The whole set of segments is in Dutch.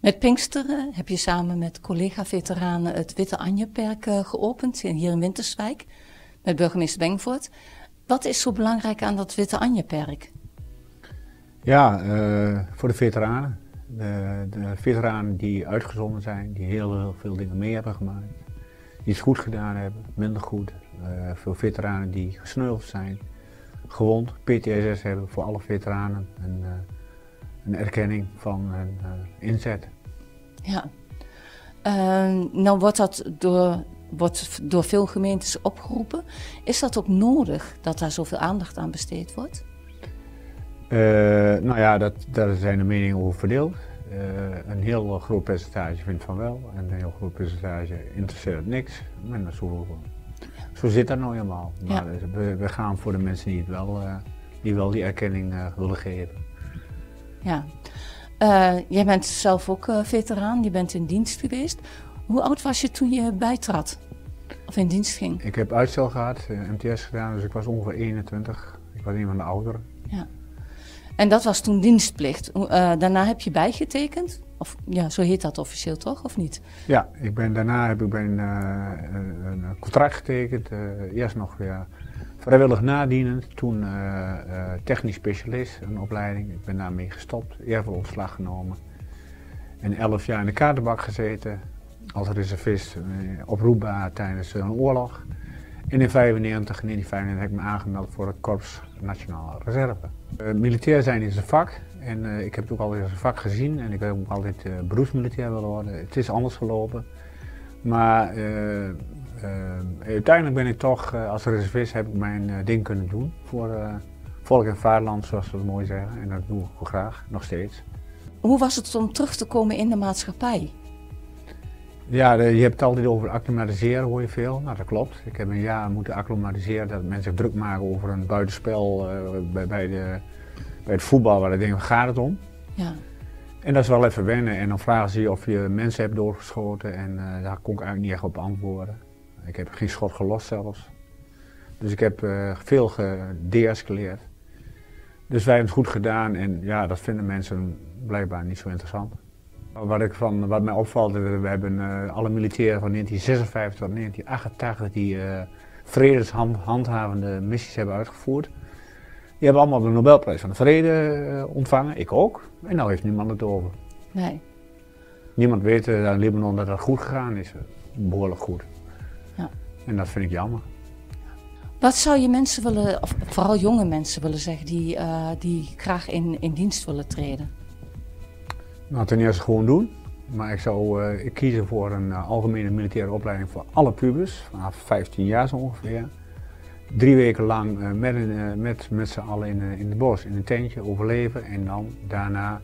Met Pinksteren heb je samen met collega-veteranen het Witte Anjeperk uh, geopend hier in Winterswijk met burgemeester Bengvoort. Wat is zo belangrijk aan dat Witte Anjeperk? Ja, uh, voor de veteranen. De, de, veteranen die uitgezonden zijn, die heel, veel dingen mee hebben gemaakt. Die het goed gedaan hebben, minder goed. Uh, veel veteranen die gesneuveld zijn, gewond, PTSS hebben voor alle veteranen. En, een erkenning van hun inzet. Ja, uh, nou wordt dat door, wordt door veel gemeentes opgeroepen. Is dat ook nodig dat daar zoveel aandacht aan besteed wordt? Uh, nou ja, dat, daar zijn de meningen over verdeeld. Uh, een heel groot percentage vindt van wel en een heel groot percentage interesseert niks. Maar zo, zo zit dat nou helemaal. Maar ja. we, we, gaan voor de mensen die, het wel, uh, die wel die erkenning willen geven. Ja. Uh, jij bent zelf ook uh, veteraan, je bent in dienst geweest. Hoe oud was je toen je bijtrad? Of in dienst ging? Ik heb uitstel gehad, uh, MTS gedaan, dus ik was ongeveer 21. Ik was een van de ouderen. Ja. En dat was toen dienstplicht. daarna heb je bijgetekend? Of ja, zo heet dat officieel toch, of niet? Ja, ik ben, daarna heb ik ben, een contract getekend. eerst nog weer Vrijwillig nadienen, toen uh, uh, technisch specialist, een opleiding. Ik ben daarmee gestopt, eervol ontslag genomen. En elf jaar in de kaartenbak gezeten, als reservist uh, oproepbaar tijdens een oorlog. En in 1995 en in 1995 heb ik me aangemeld voor het Korps Nationale Reserve. militair zijn is een vak en ik heb het ook altijd als een vak gezien en ik heb ook altijd beroepsmilitair willen worden. Het is anders gelopen, maar uh, uiteindelijk ben ik toch, uh, als reservist, heb ik mijn uh, ding kunnen doen voor volk en vaderland, zoals we het mooi zeggen. En dat doe ik graag, nog steeds. Hoe was het om terug te komen in de maatschappij? Ja, je hebt het altijd over acclimatiseren, hoor je veel. Nou, dat klopt. Ik heb een jaar moeten acclimatiseren, dat mensen zich druk maken over een buitenspel bij, bij, de, bij het voetbal, waar ik denk, waar gaat het om? Ja. En dat is wel even wennen. En dan vragen ze je of je mensen hebt doorgeschoten en daar kon ik eigenlijk niet echt op antwoorden. Ik heb geen schot gelost zelfs. Dus ik heb uh, veel gedeescaleerd. Dus wij hebben het goed gedaan en ja, dat vinden mensen blijkbaar niet zo interessant. Wat, ik van, wat mij opvalt, we hebben uh, alle militairen van 1956 tot 1988 die uh, vredeshandhavende missies hebben uitgevoerd. Die hebben allemaal de Nobelprijs van de Vrede ontvangen, ik ook. En nou heeft niemand het over. Nee. Niemand weet in Libanon dat het goed gegaan is, behoorlijk goed. En dat vind ik jammer. Wat zou je mensen willen, of vooral jonge mensen willen zeggen, die, uh, die graag in, in dienst willen treden? Nou, ten eerste gewoon doen. Maar ik zou uh, ik kiezen voor een uh, algemene militaire opleiding voor alle pubers, vanaf 15 jaar zo ongeveer. Drie weken lang met, met, met z'n allen in, in het bos, in een tentje, overleven. En dan daarna,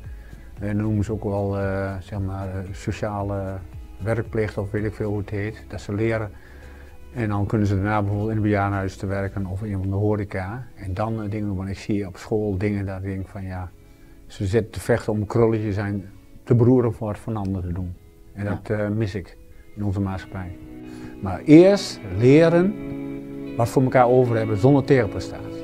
en noemen ze ook wel zeg maar, sociale werkplicht of weet ik veel hoe het heet. Dat ze leren en dan kunnen ze daarna bijvoorbeeld in een bejaardenhuis te werken of in de horeca. En dan uh, dingen, want ik zie op school dingen dat ik denk van ja, ze zitten te vechten om een krulletje zijn te beroeren voor wat van anderen te doen. En dat uh, mis ik in onze maatschappij. Maar eerst leren wat voor elkaar over hebben zonder tegenprestatie.